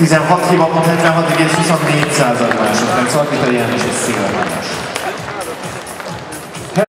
16 hiba pont 76,24 század másodperc, Alkita János és Szilárd